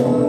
Oh.